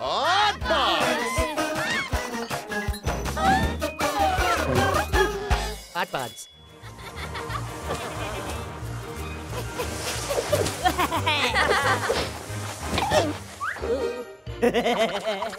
Oddbods! Hot. Aha.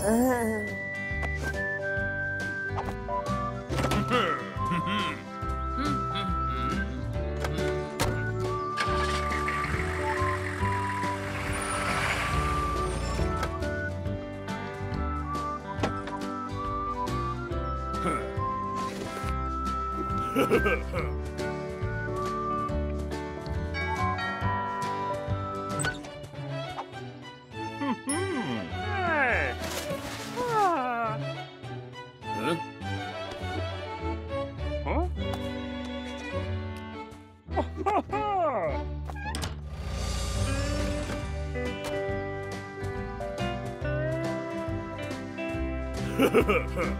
hmm Ha ha ha!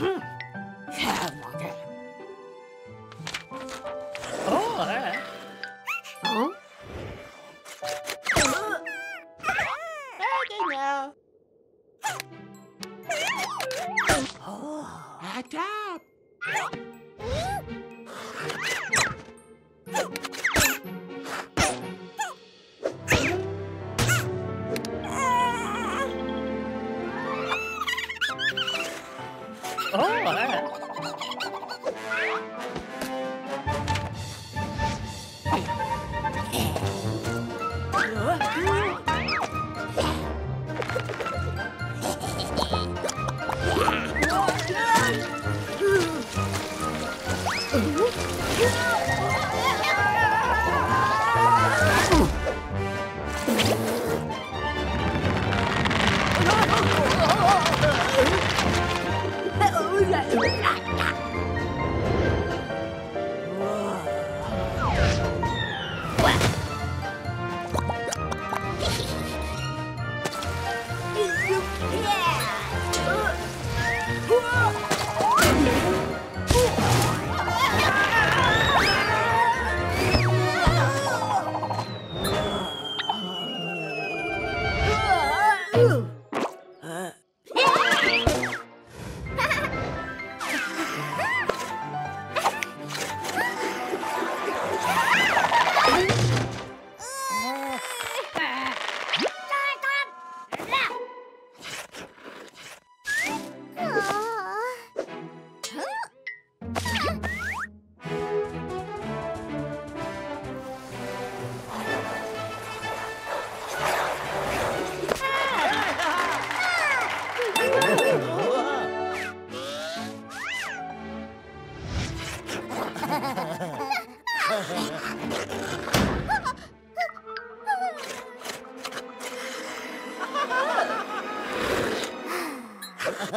嗯。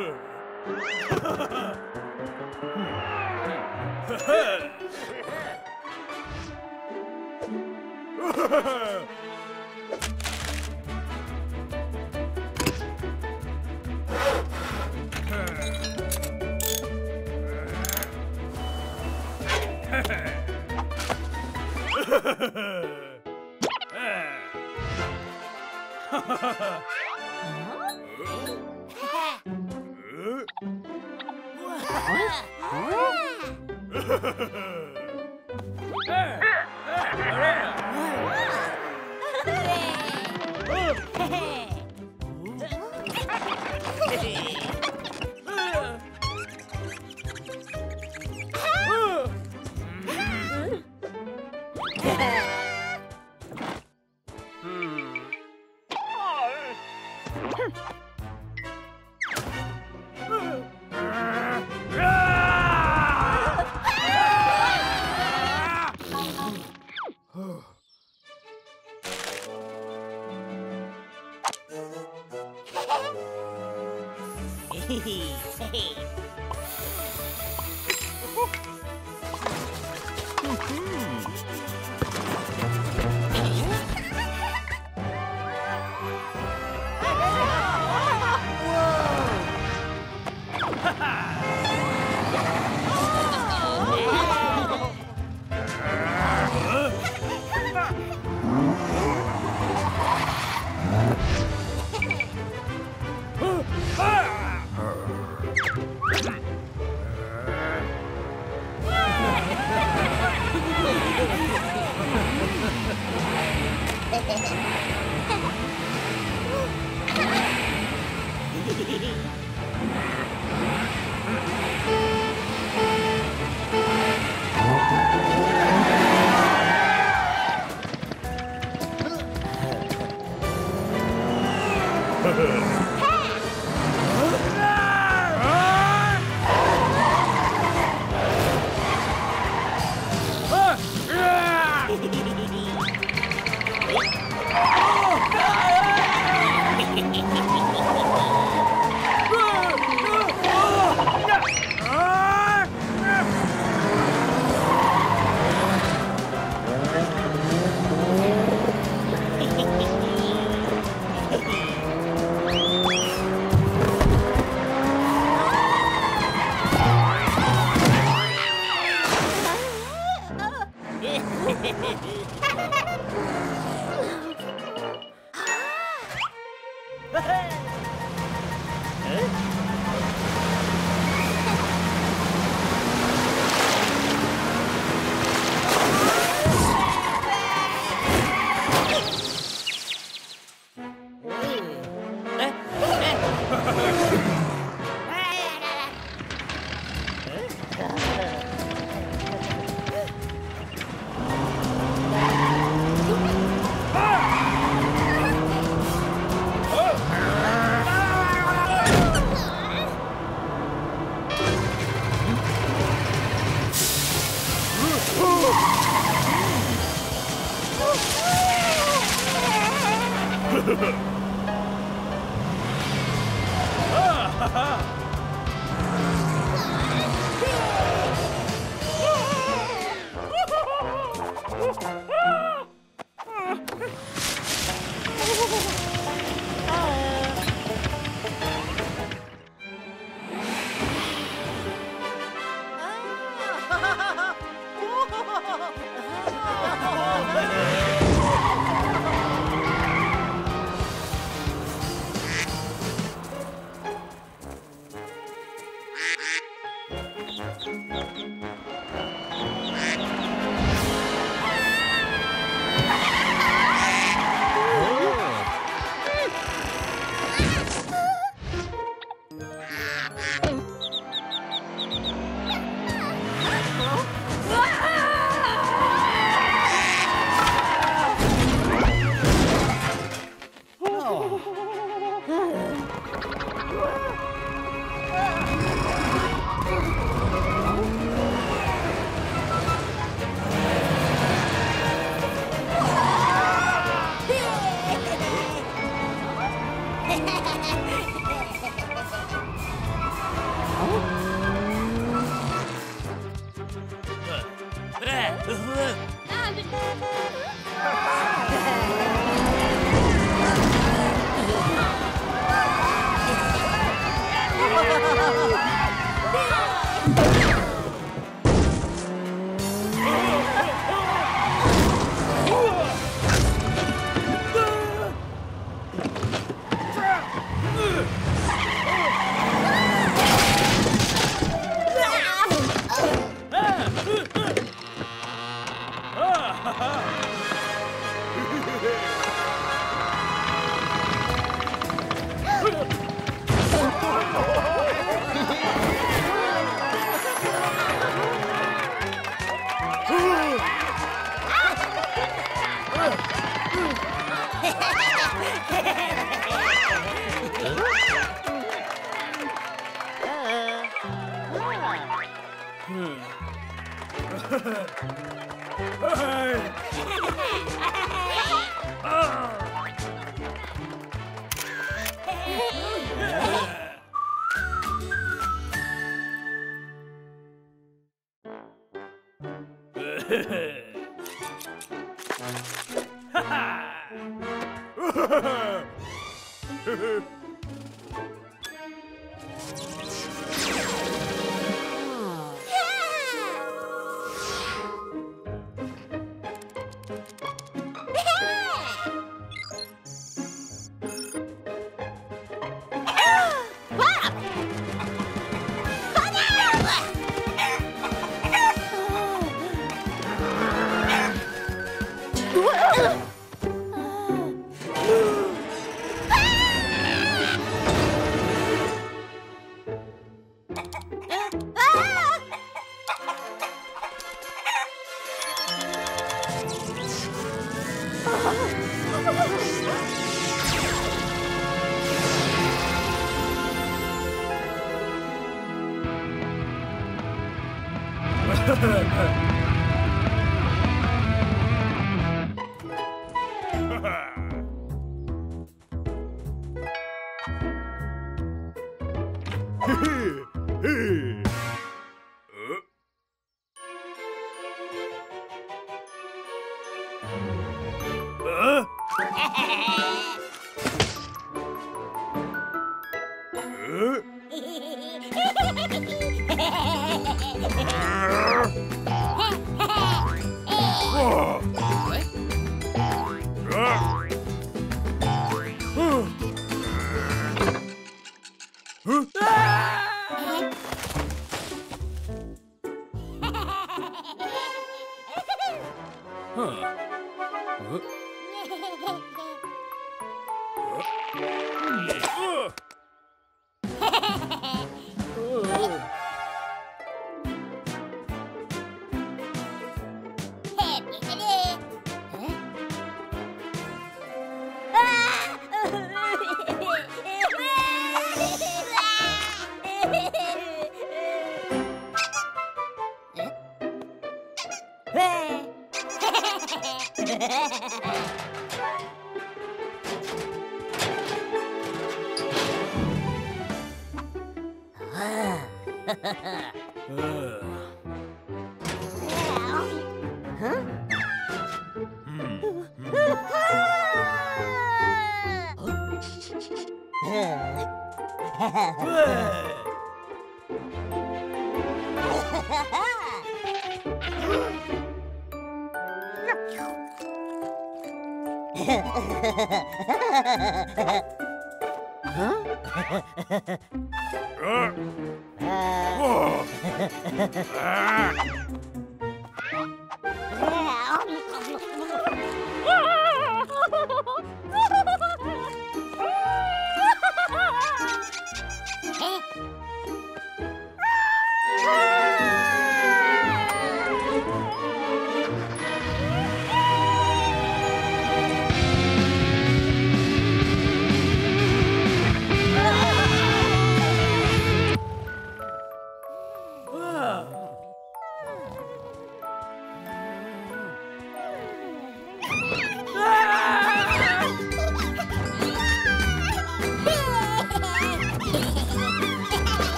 Ha ha!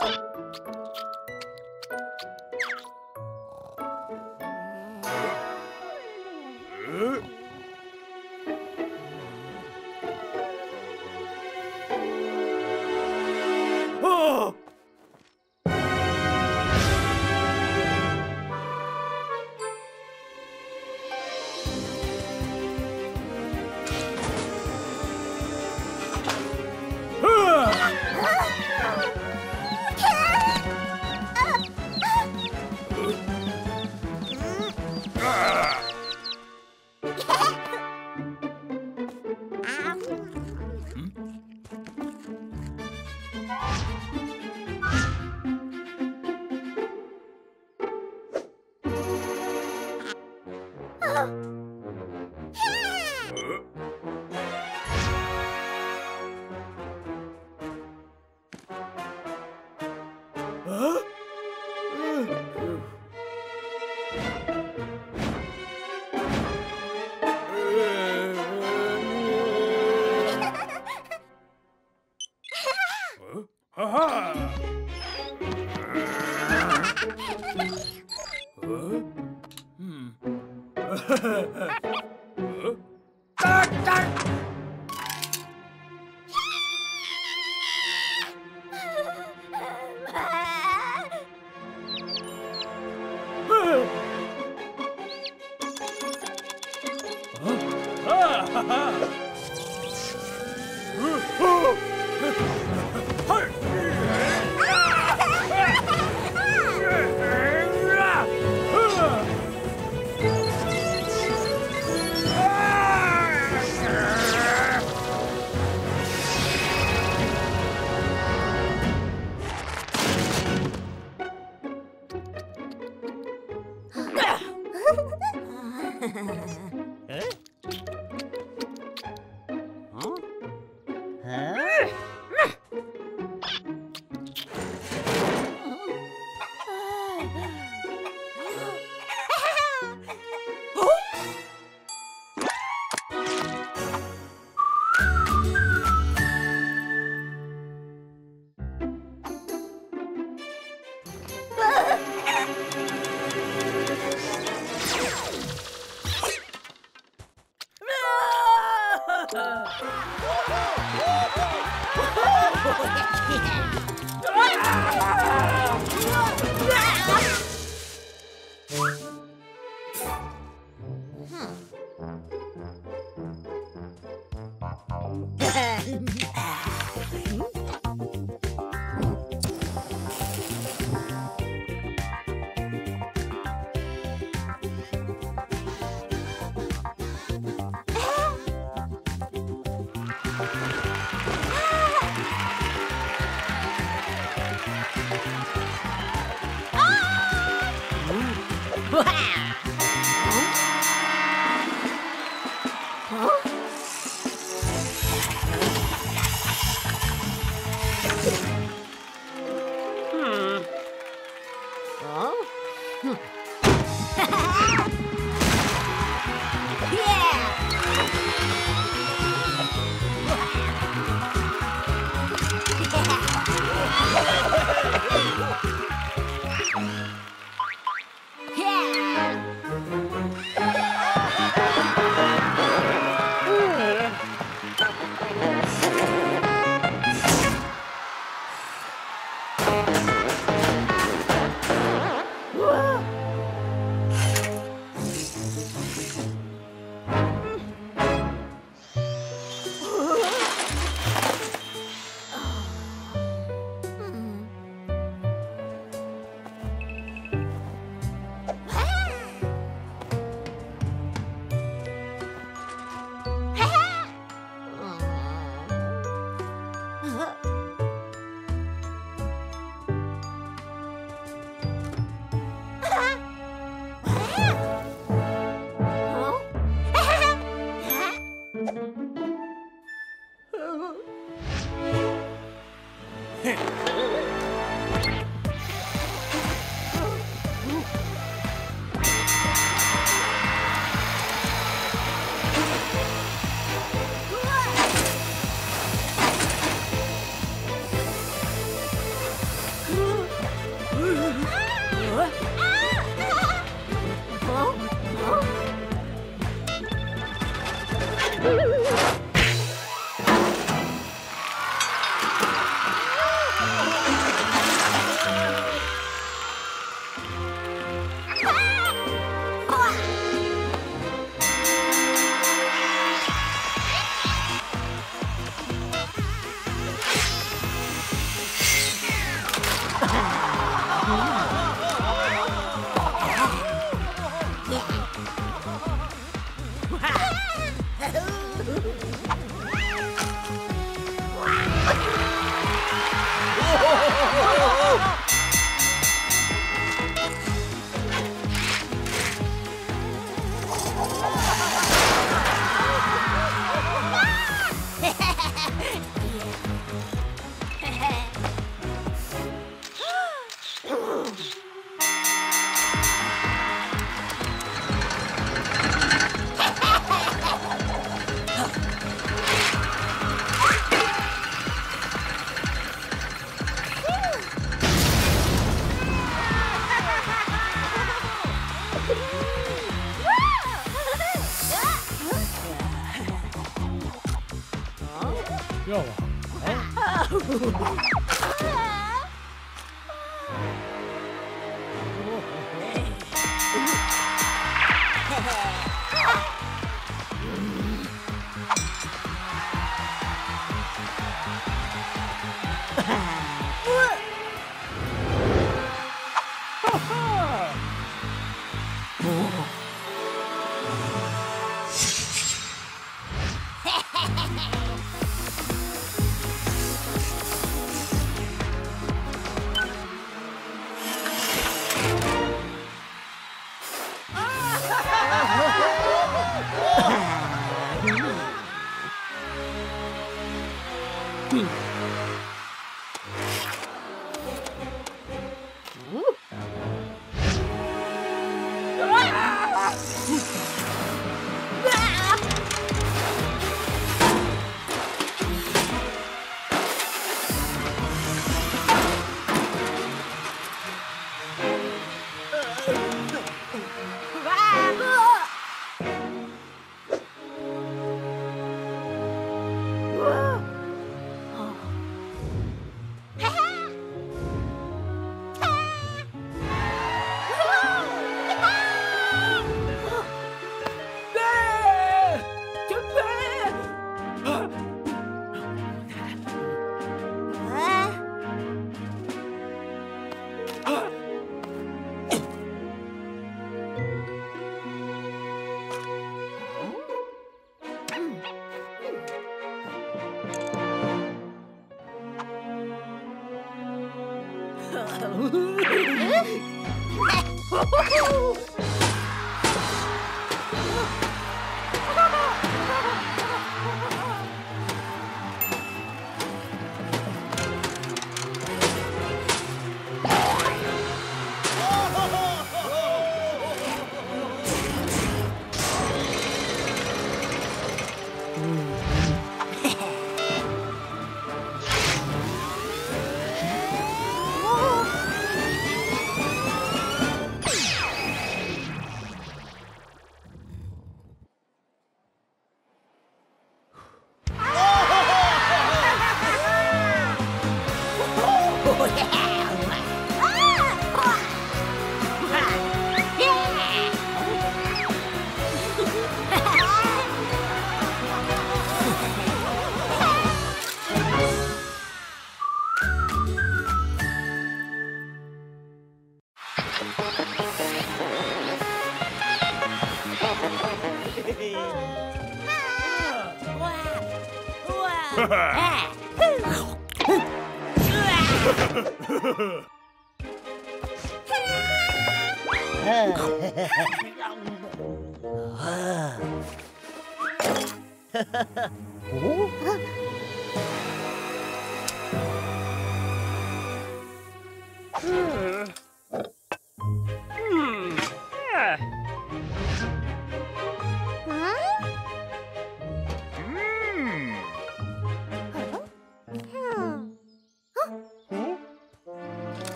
Huh?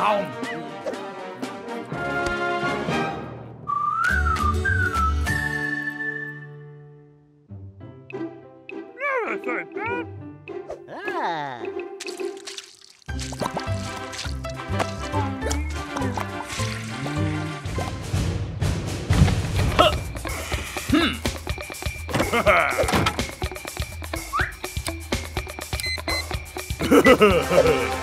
Ah. 呵呵呵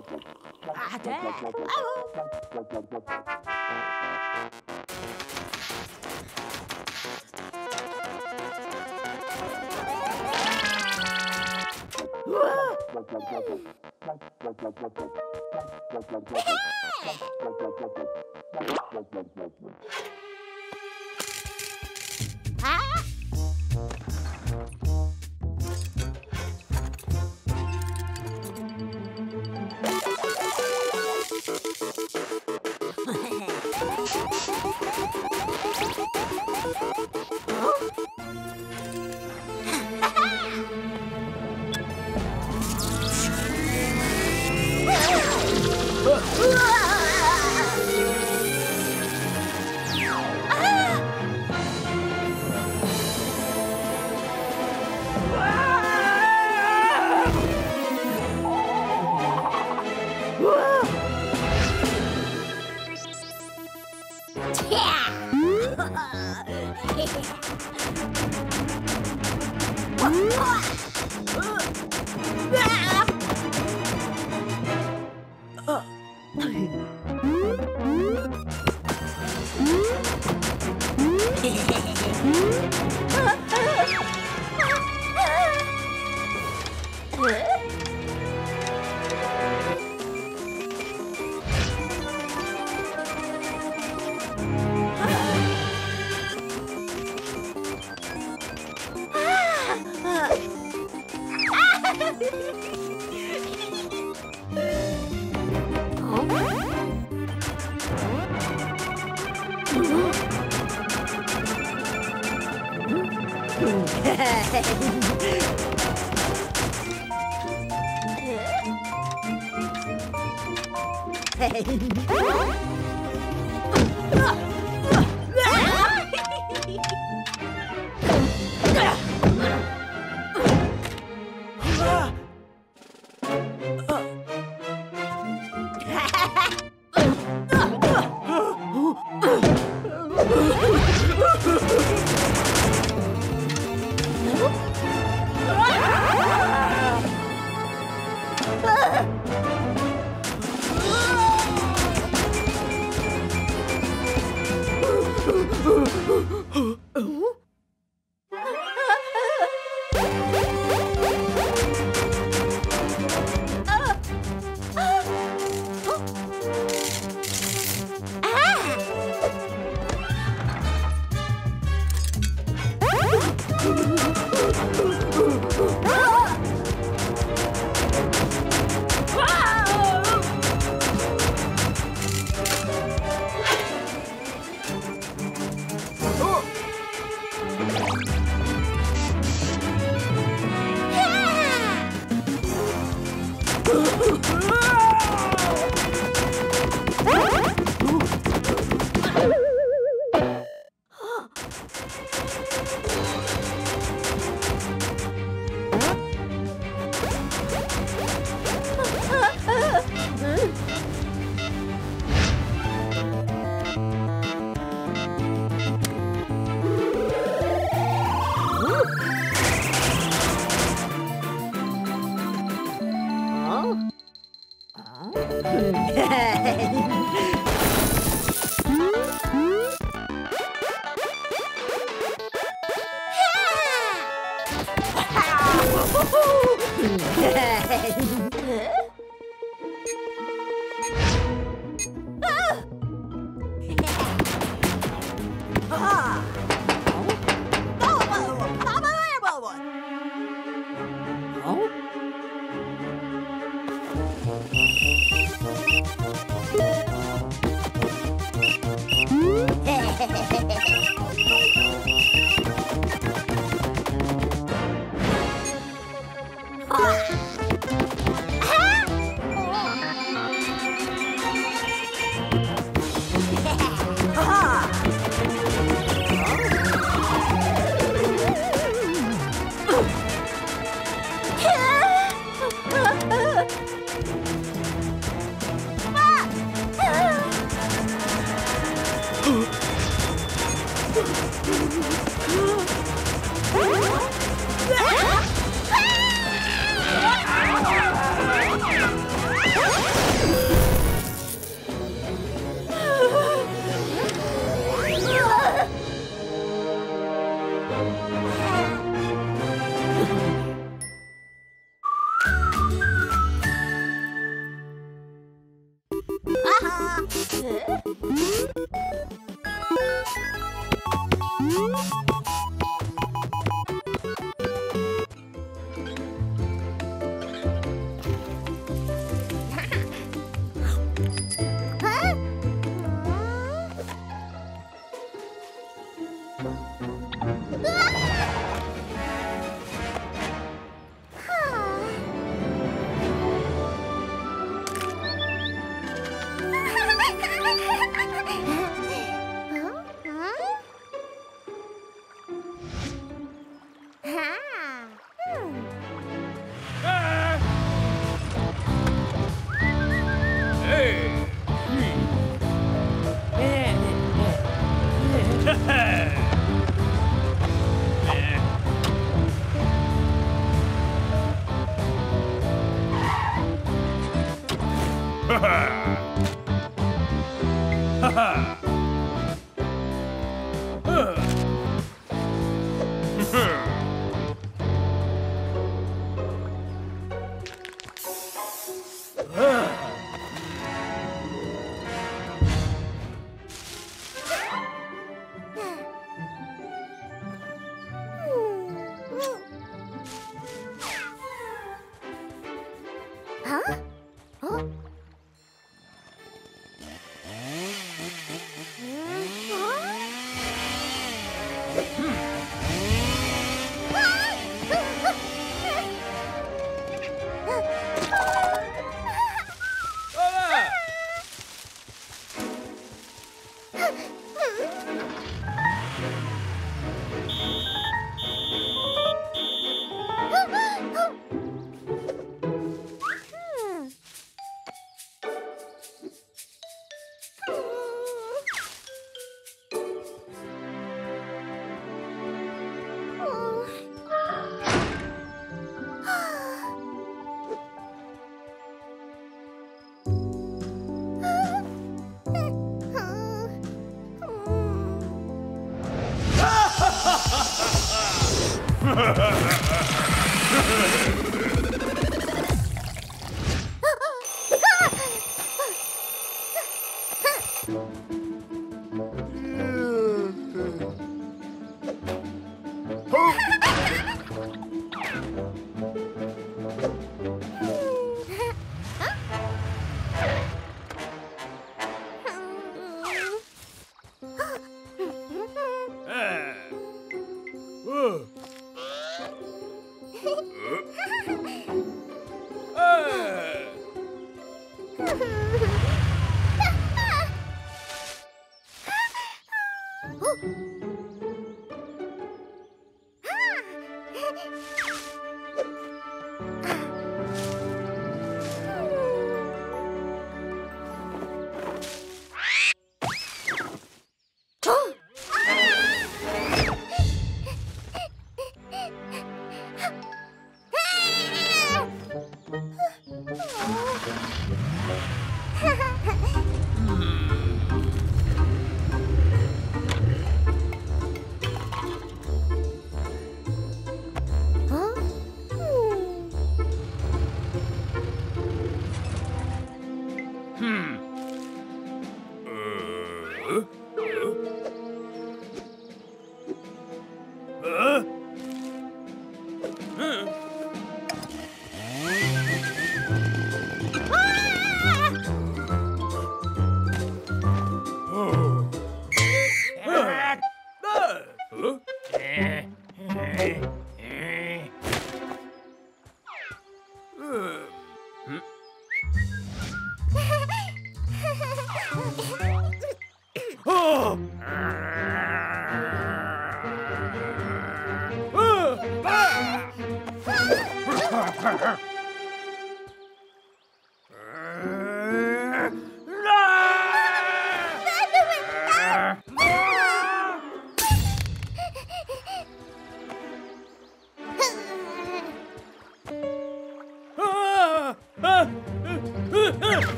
Ah, there.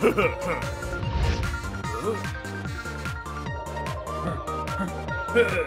huh?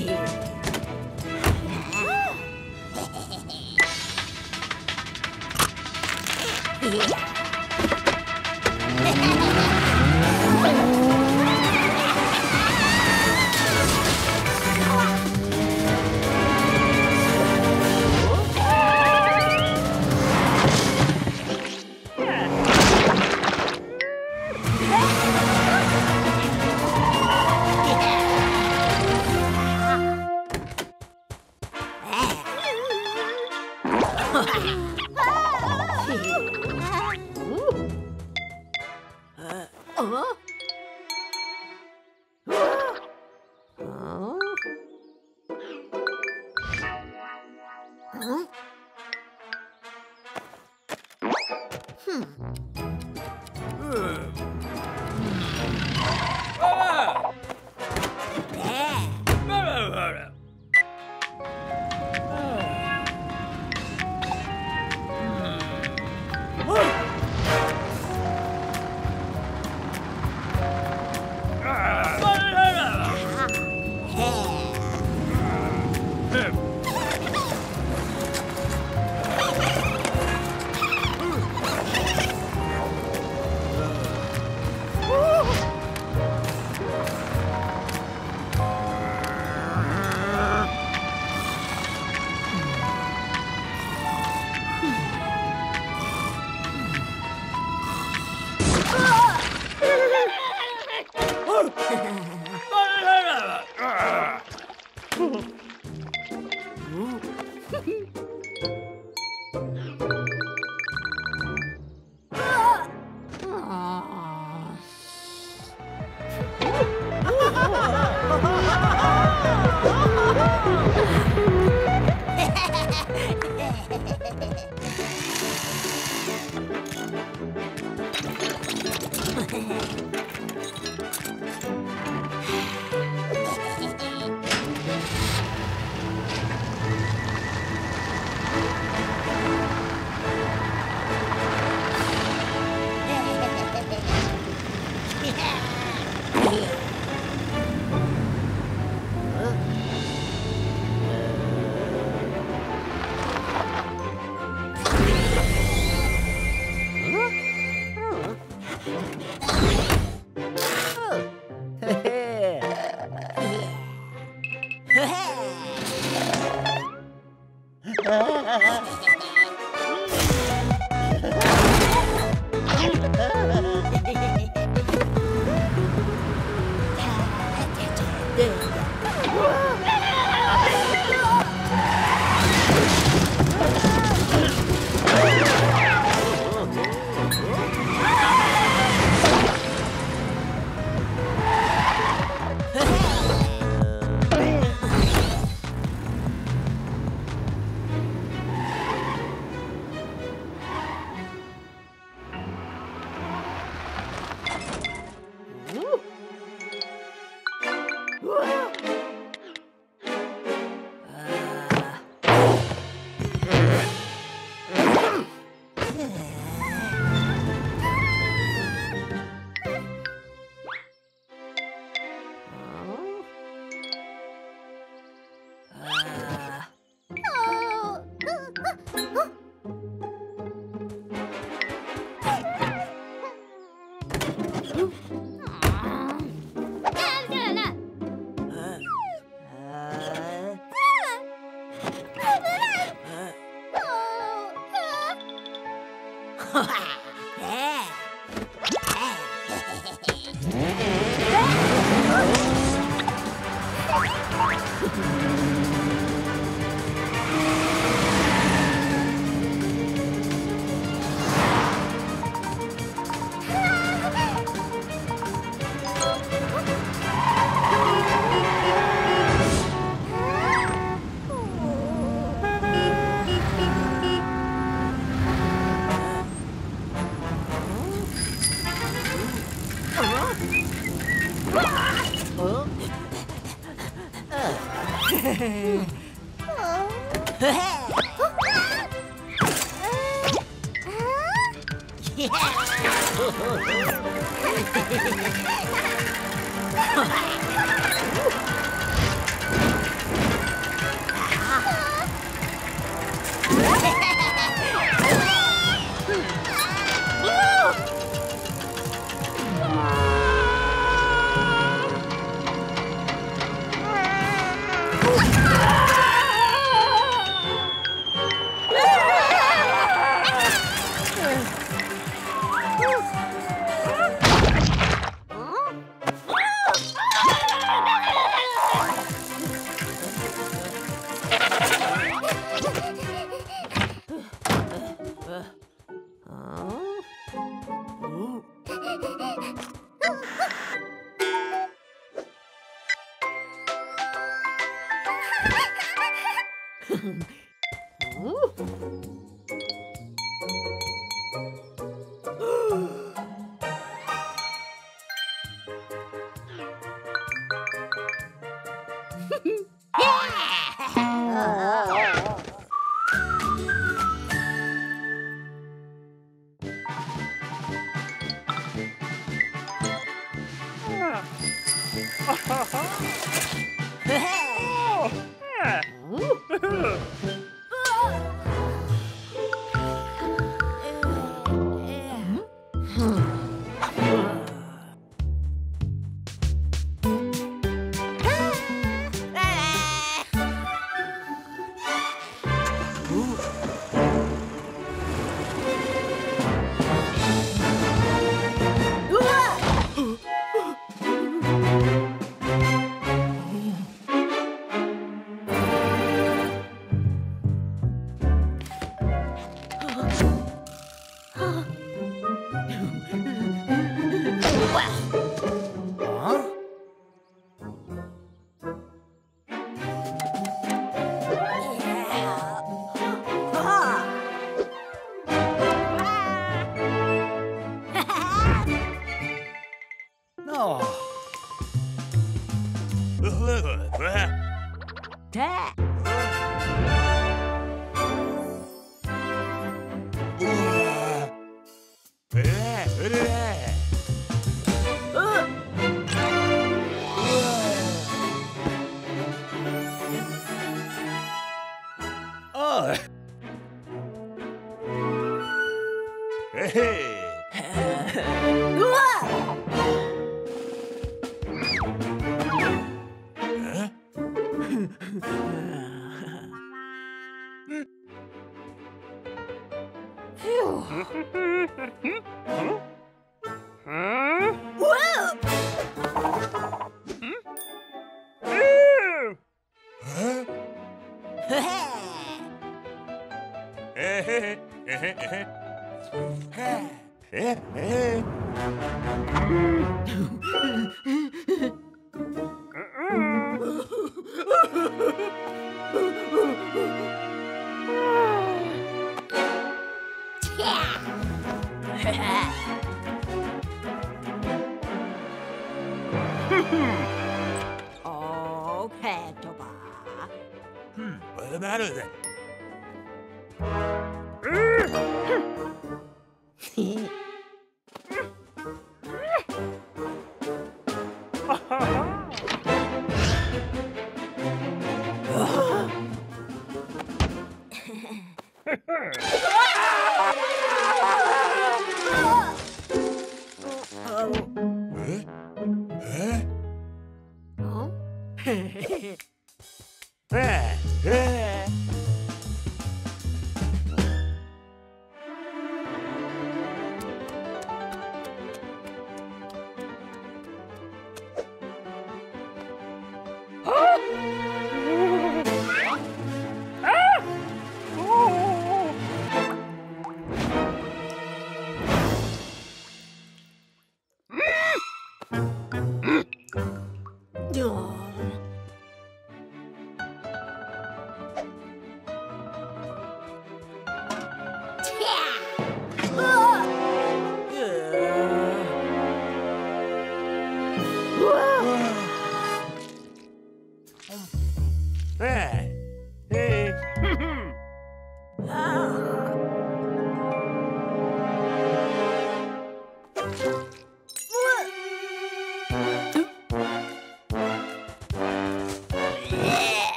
City.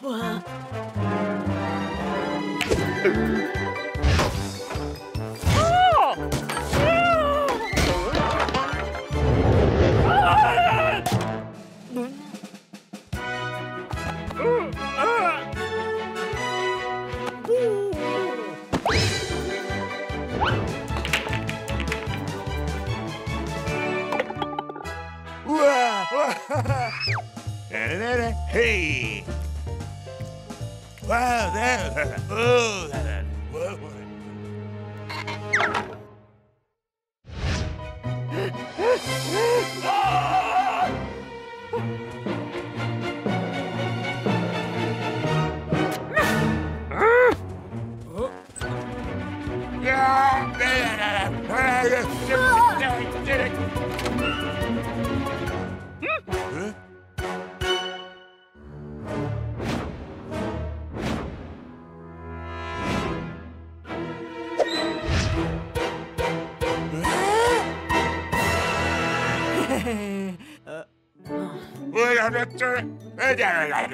Whoa. Hey!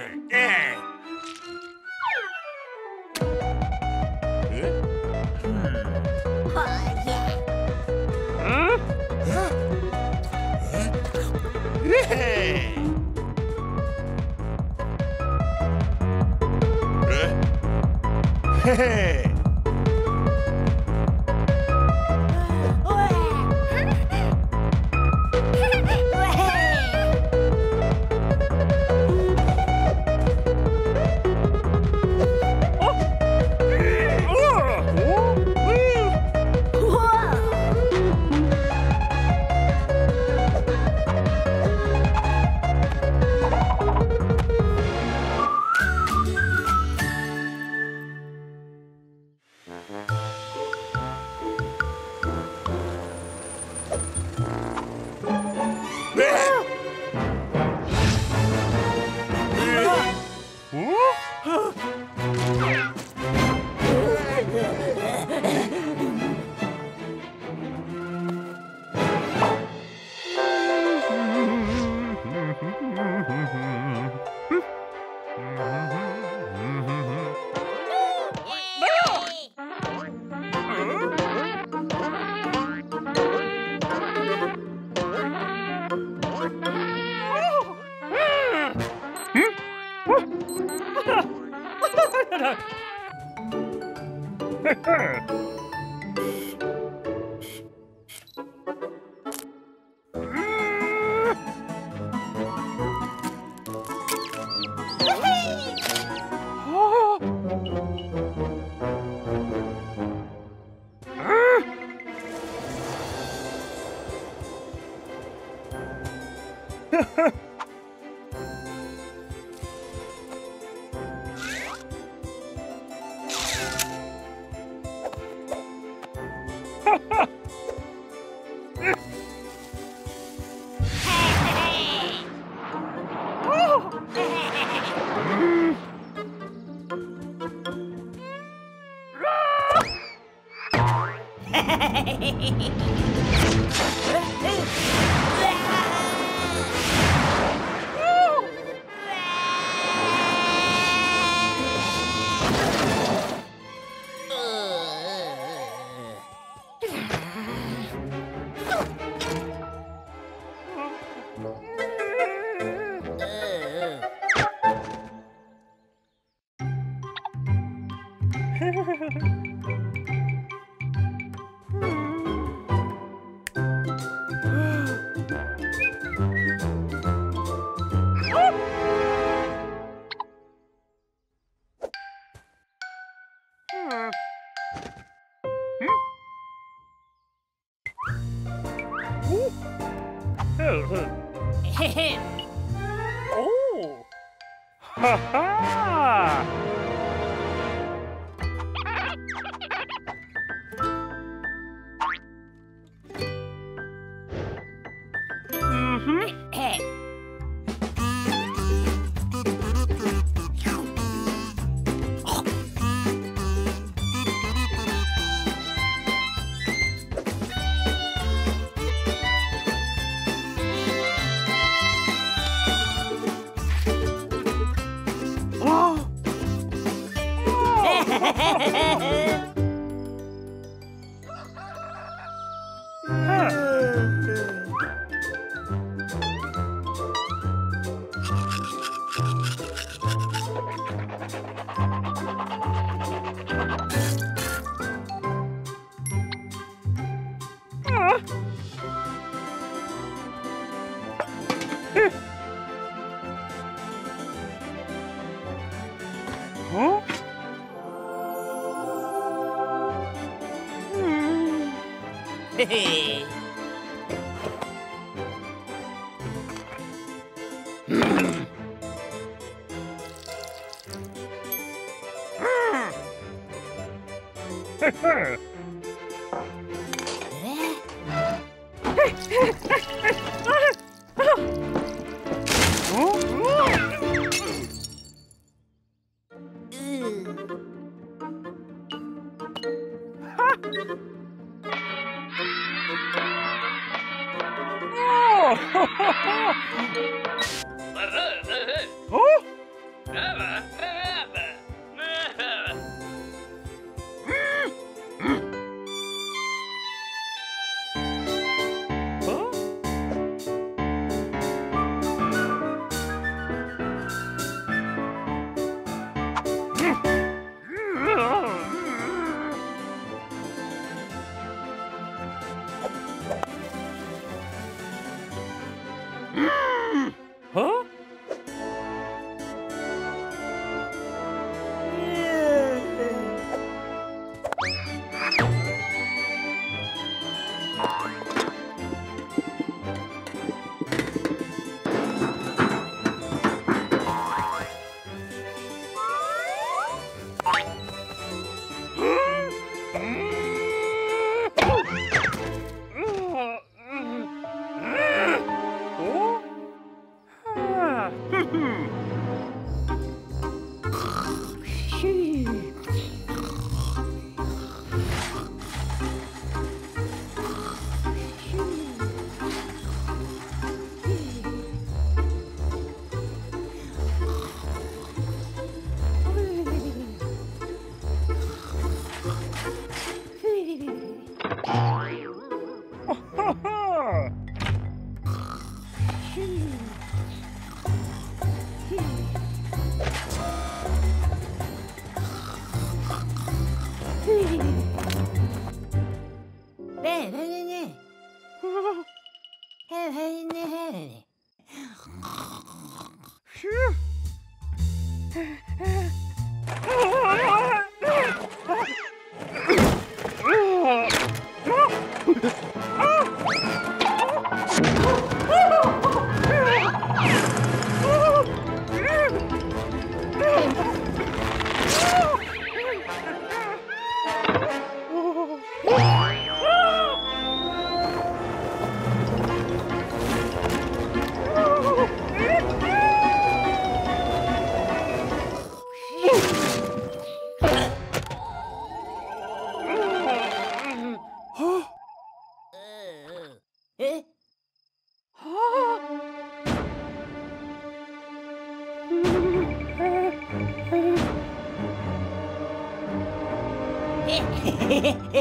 Oh!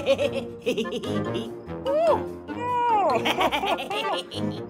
Huh? Mm. Mm.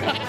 Come on.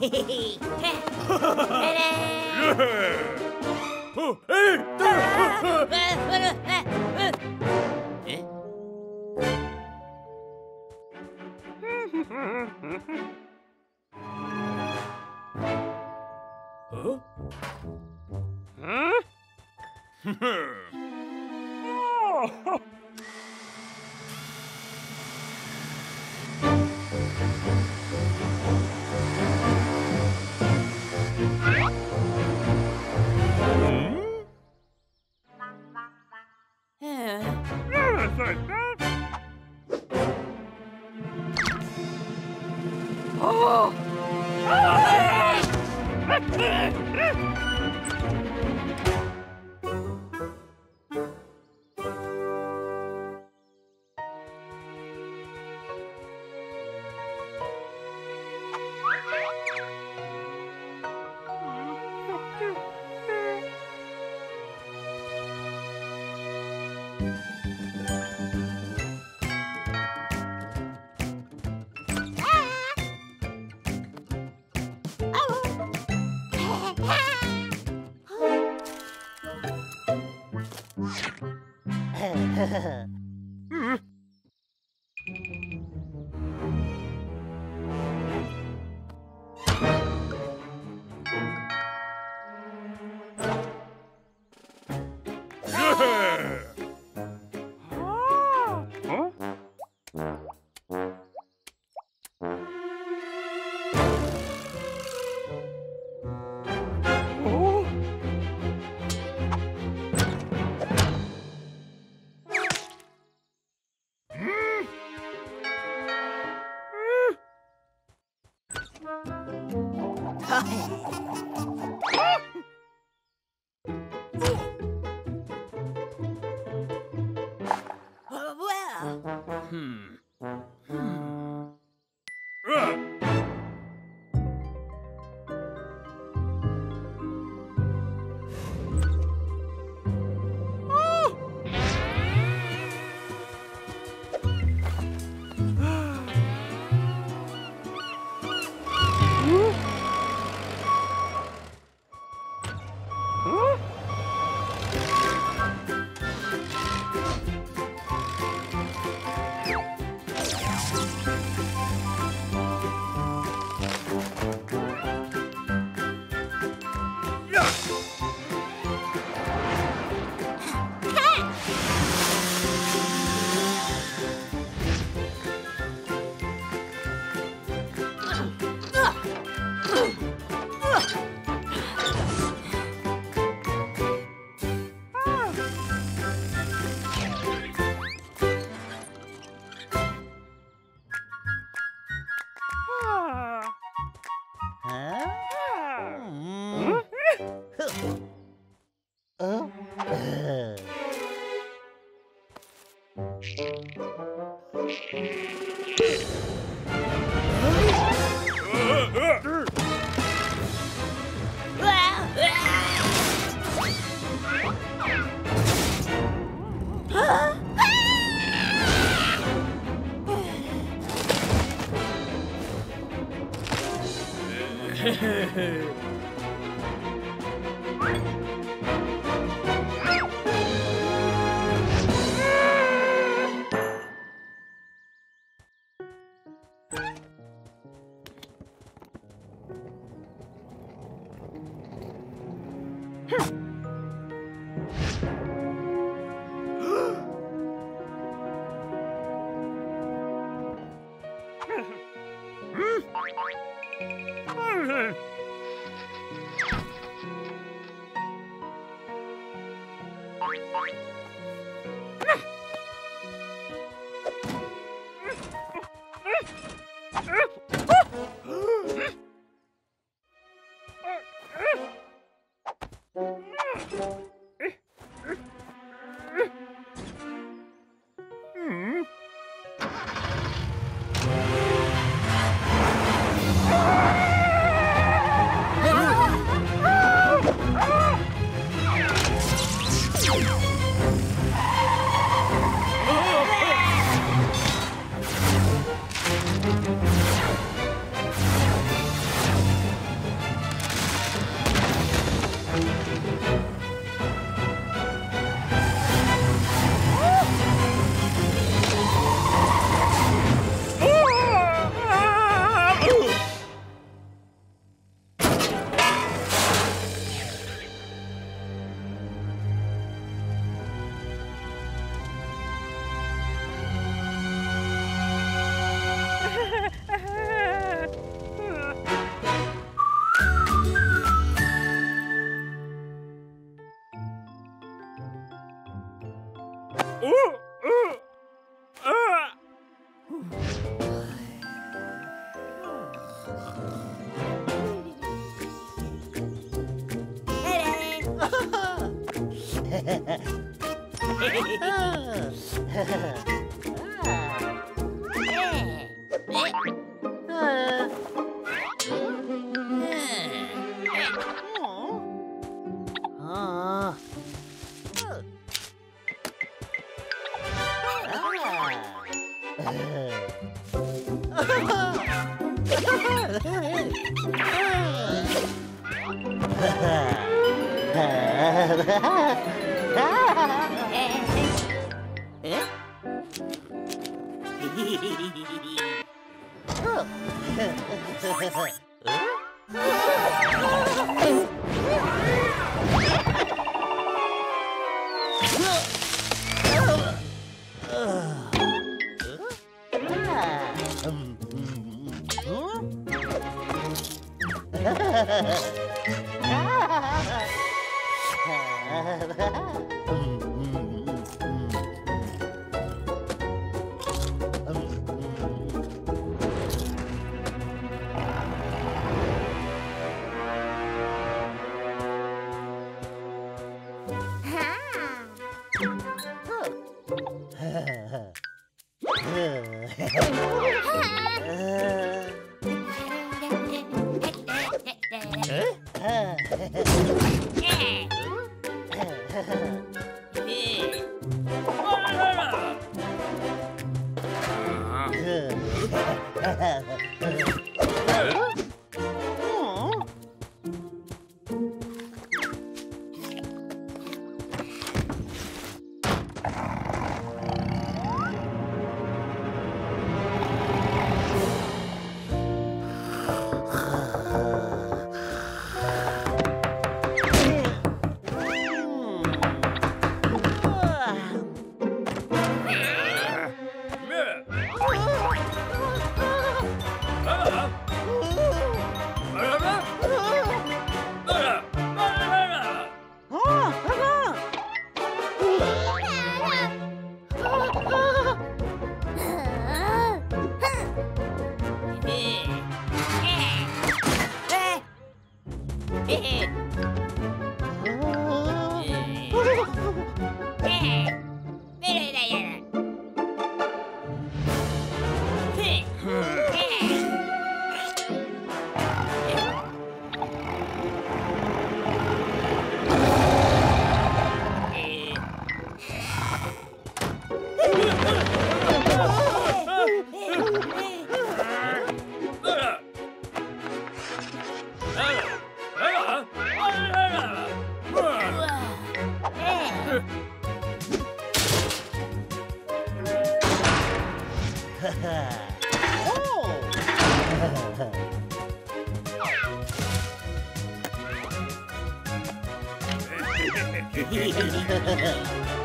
Oh, Ha ha ha. Hehehe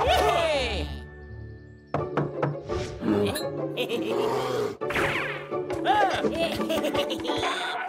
hey!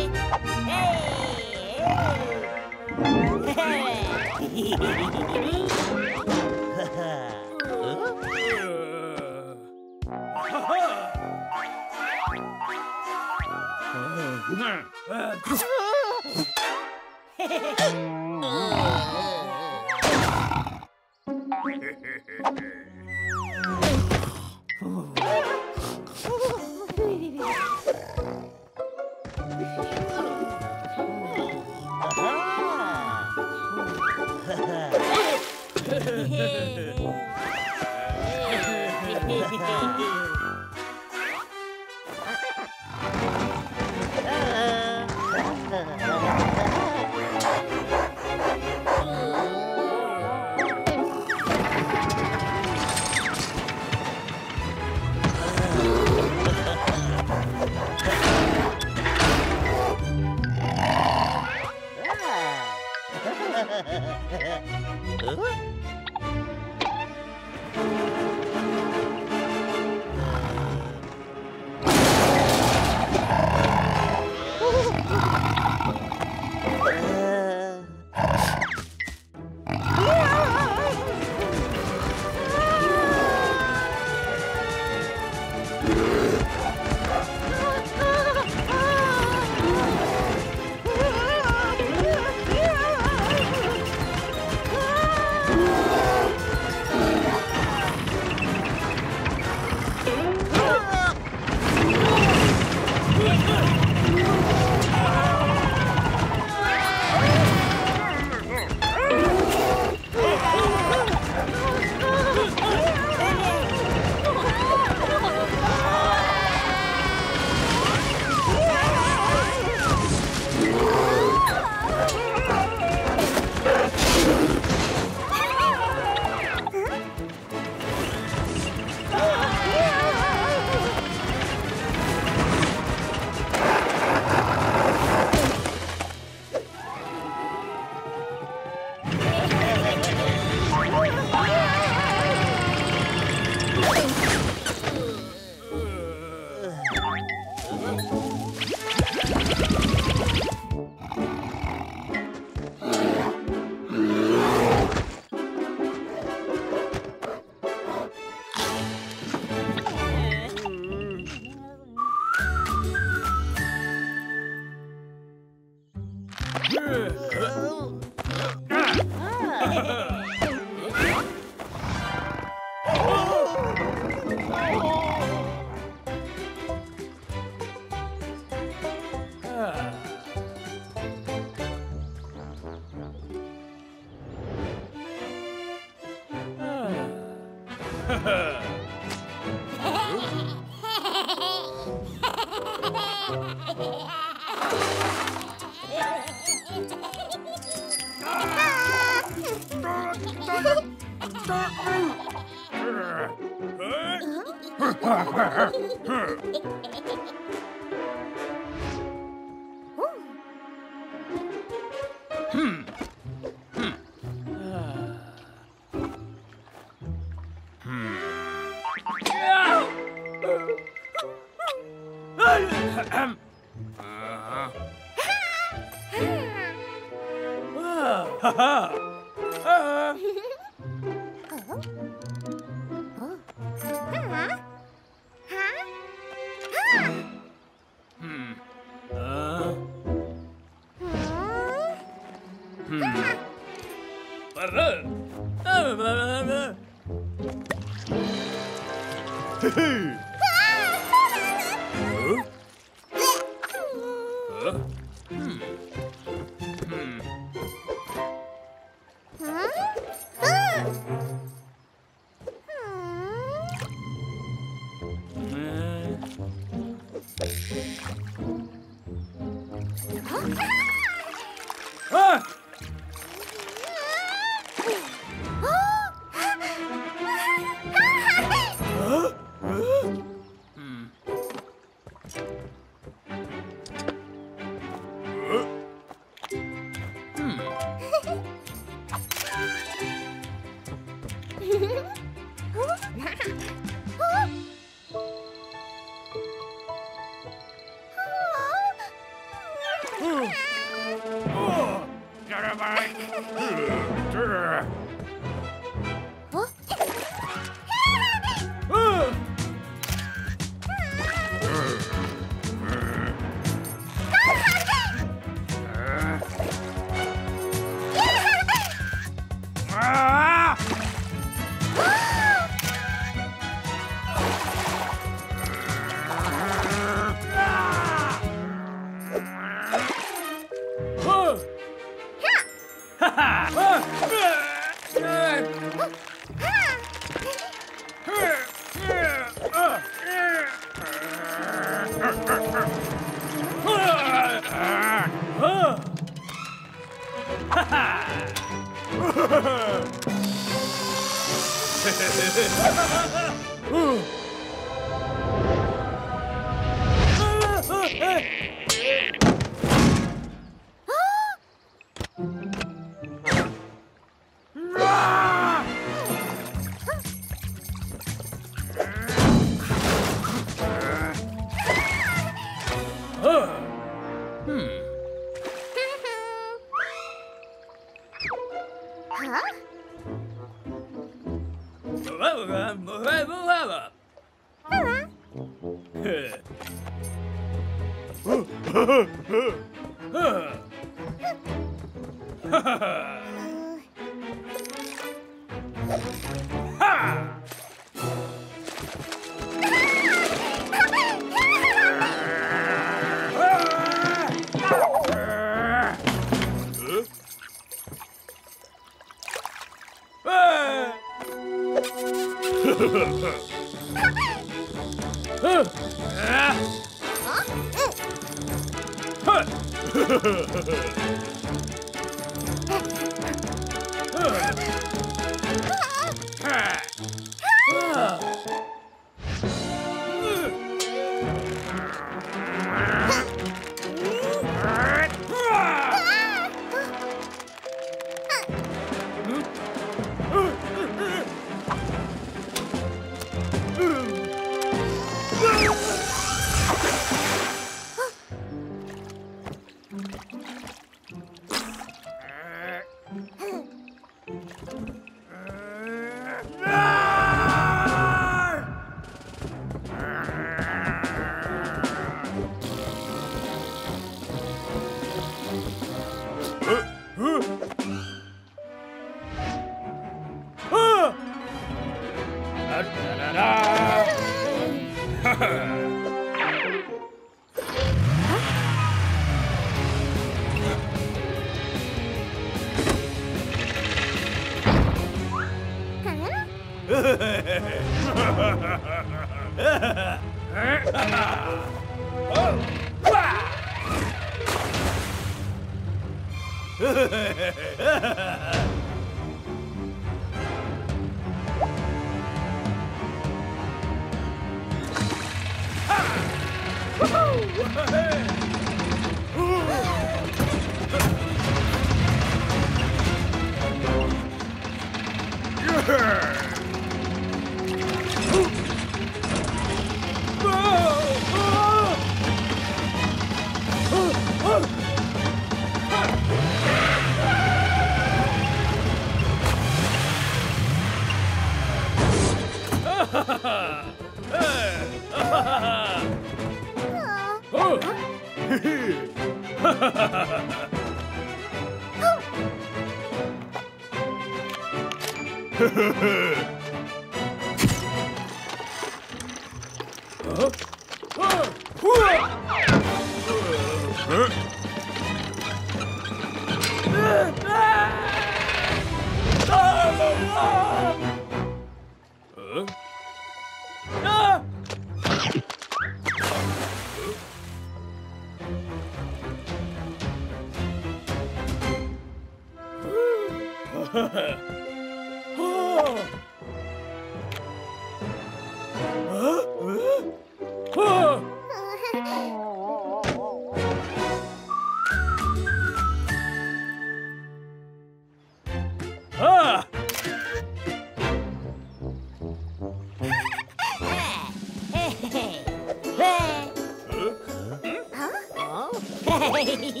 Hehehehe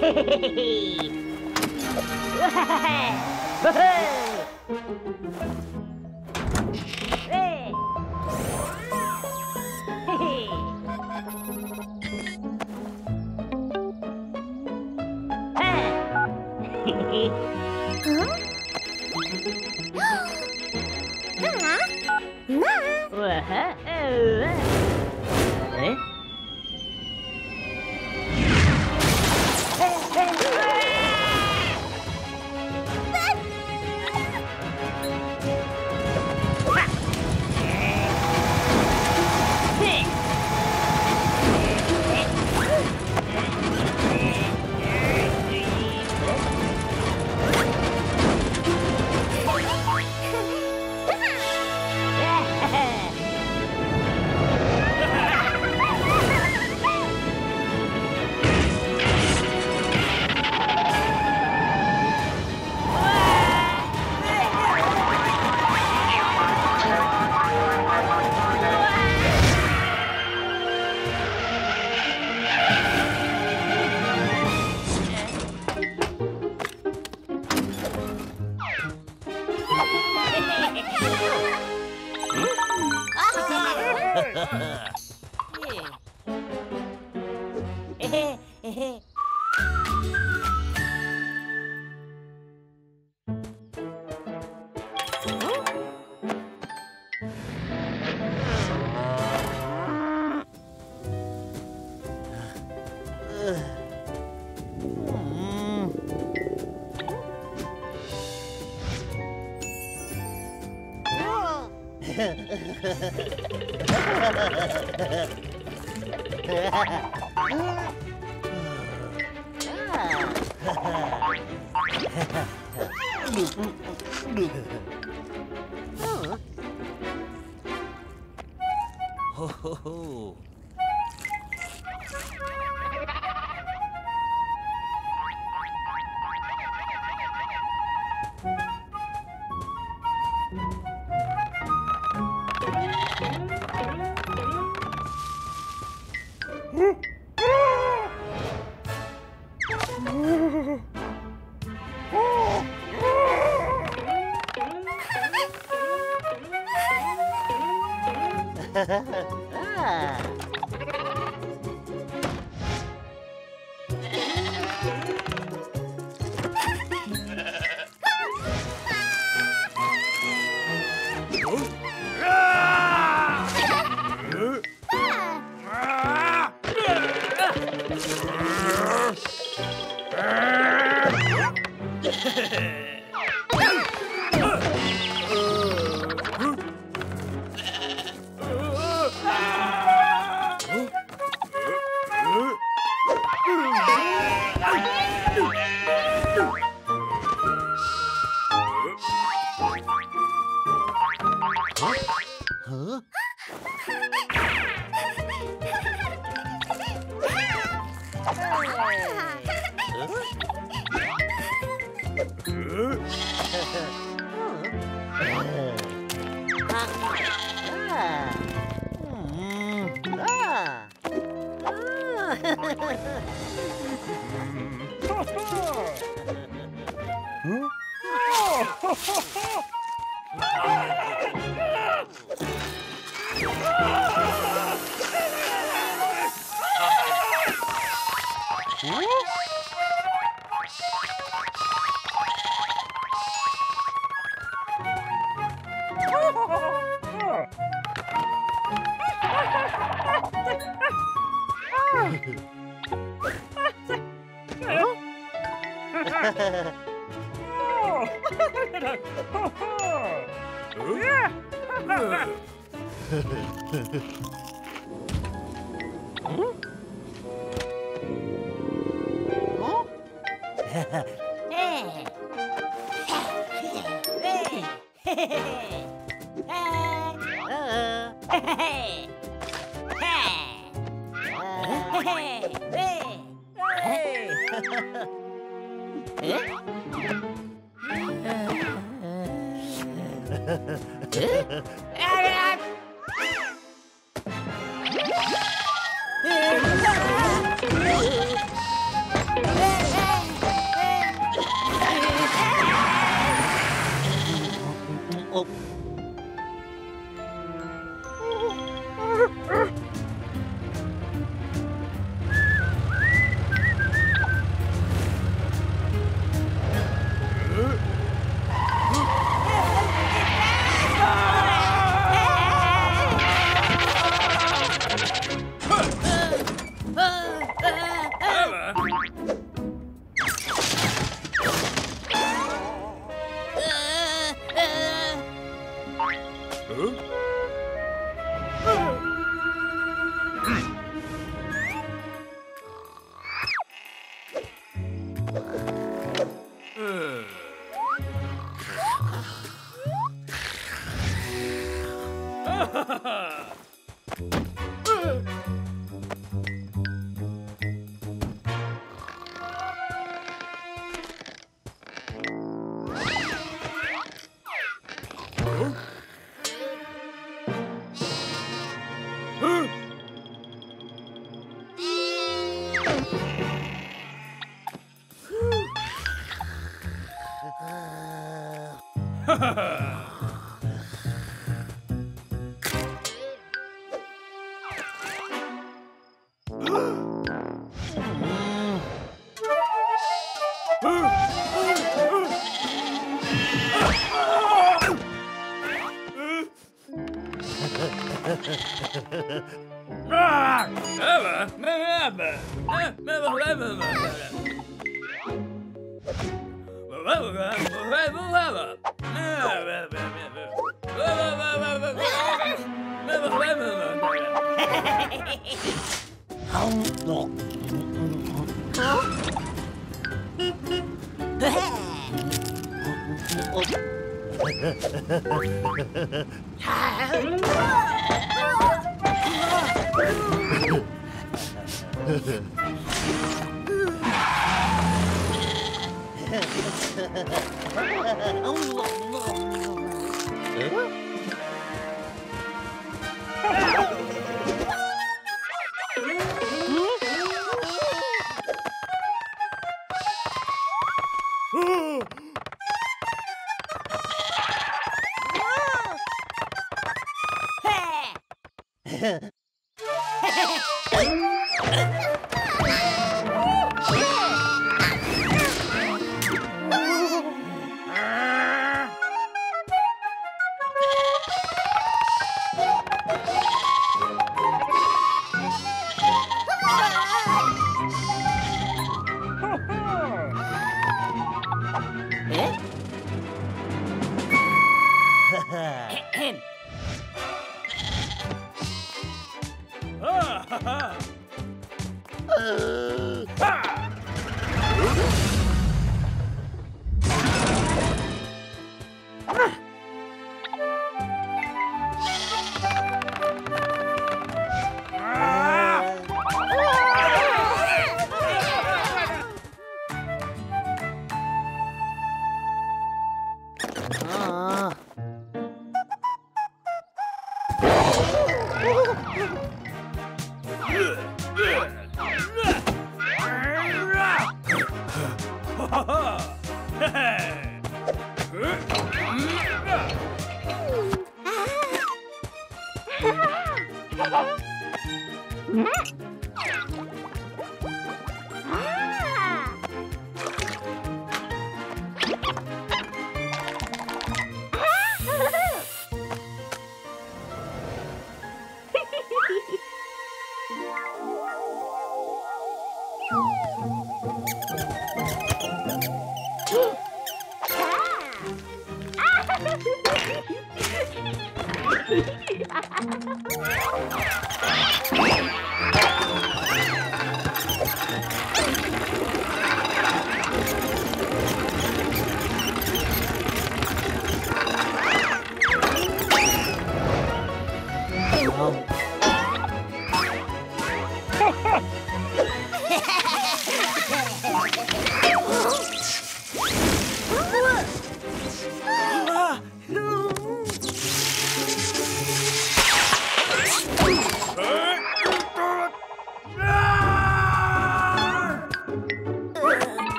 Hehehehe! Uhum.